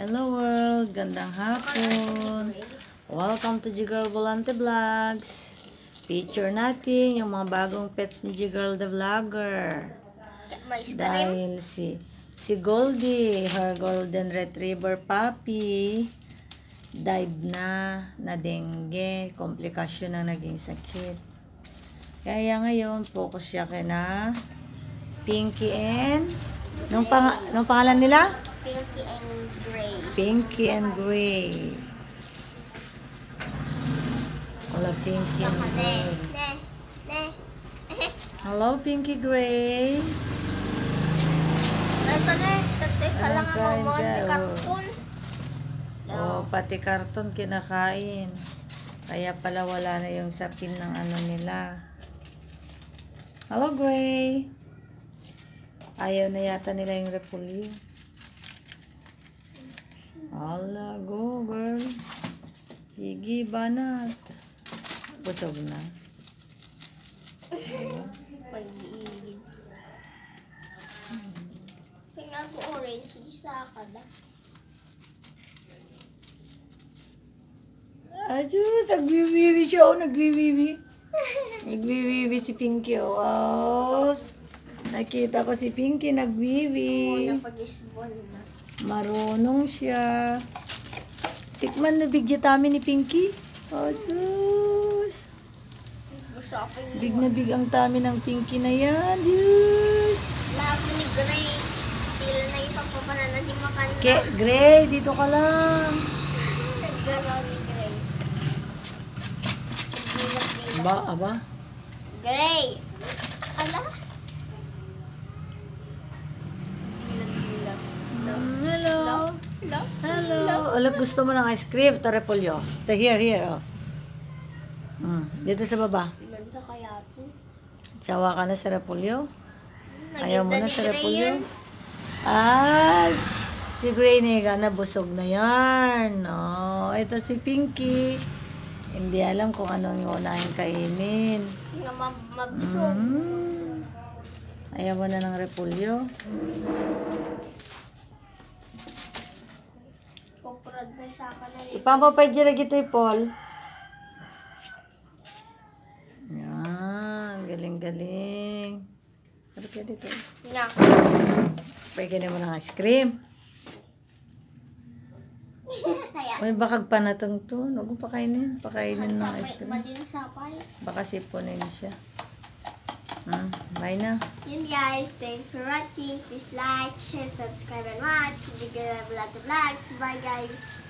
Hello world, gandang hapon. Welcome to Jigirl Volante Vlogs. Feature natin yung mga bagong pets ni Jigirl the Vlogger. Dahil si si Goldie, her golden retriever puppy, died na na dengue, komplikasyon na naging sakit. Kaya ngayon, focus siya kay na Pinky and nung, pang, nung pangalan nila? Pinky and gray. Wala Pinky and Gray. Hello, Pinky Gray. Ang mga ganda, oh. Oh, pati karton kinakain. Kaya pala wala na yung sapin ng ano nila. Hello, Gray. Ayaw na yata nila yung repulyo. Hala, go, girl. Sige, banat. Busog na. Pag-iigid. Kaya ko orange, isa ka na. Ajus, nagbibibi siya. Oh, nagbibibi. nagbibibi si Pinky. Oh, wow. Nakita ko si Pinky nagbibi. Muna pag-isbon na. Marunong siya. Sikman na bigyatami ni Pinky. Oh, sus. Big na big ang tami ng Pinky na yan. Diyos. labo ni Gray. Tila na ipagpapananan ni Makan. Ke, Gray, dito ka lang. Ni Gray. Aba, aba. Gray! Ala? Dilat-dilat. No. Mm, hello. Hello? Hello. Alam, gusto mo ng ice cream? Ito, repolyo. Ito, here, here, oh. Mm, dito sa baba. Ilan sa kaya to? Sawa ka na sa repolyo? Ayaw mo na sa yun. Ah, si Gray na busog na yarn. Oh, ito si Pinky. Hindi alam kung anong yung unahin kainin. Nga mab- mabsog. Mm. Ayaw mo na ng repolyo. Kukurad na sa akin na rin. Ipapapay dyan lagi ito, Paul. Yan, galing-galing. Ano ka dito? Nga. Pwede mo ng ice cream. Kaya. May bakag pa na itong to. Huwag pakainin. Pakainin ng ice cream. madin sapay. Baka sipunin siya. Hmm, bye na. Yun guys, thanks for watching. Please like, share, subscribe, and watch. Bigger Vlog Vlogs. Bye guys.